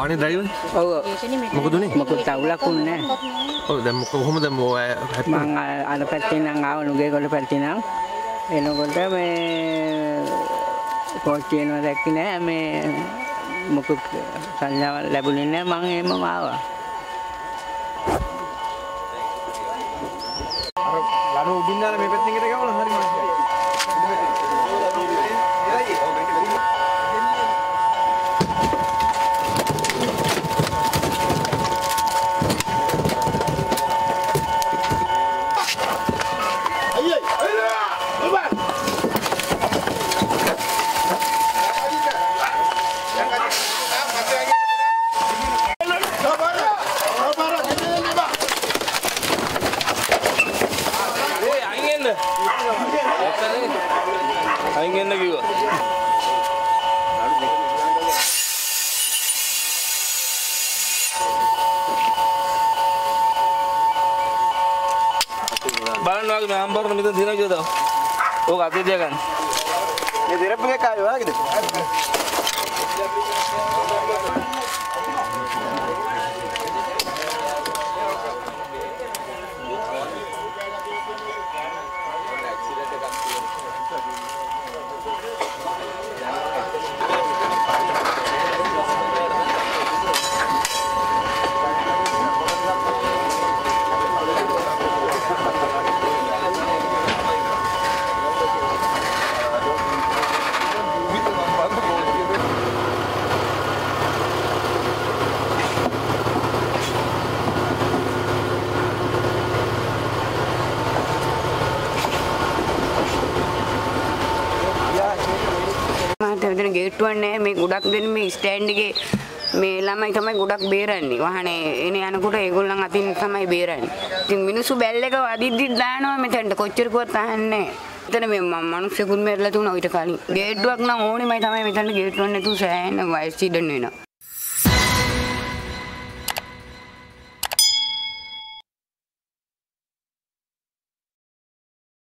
ආනේ ඩ්‍රයිවර් ඔව්. මොකද උනේ? මොකුත් අවුලක් උන්නේ ඔව් දැන් මොක කොහොමද මො හැප්පුනේ මං අ- අර පැත්තෙන් නම් ආව නුගේගොඩ පැත්තෙන් නම්. එනකොට මේ කෝච්චියනවා දැක්කේ නෑ මේ මොකුත් සංඥාවක් ලැබුණේ නෑ මං එමම ආවා අයින් එන්න කිව්වා. බලන්න වගේ මම හම්බරන මෙතන දිනන කියලා. ඕක අතේ තියාගන්න. මේ දිරප්පු එක ආවේ මෙතන ගේට්ටුවක් නැහැ මේ ගොඩක් දෙන මේ ස්ටෑන්ඩ් එකේ මේ ළමයි තමයි ගොඩක් බේරන්නේ. වාහනේ එන යනකොට ඒගොල්ලන් අතින් තමයි බේරන්නේ. ඉතින් මිනිස්සු බැල් එක වදිද්දි දානවා මෙතනට. කොච්චර කිව්වත් අහන්නේ එතන මේ ම- මිනිස්සුකුත් මෙරලා තුන ඊට කලින්. ගේට්ටුවක් නම් ඕනෙමයි තමයි මෙතන ගේට්ටුවක් නැතුව සෑහෙන වයස් ඉඩන් වෙනවා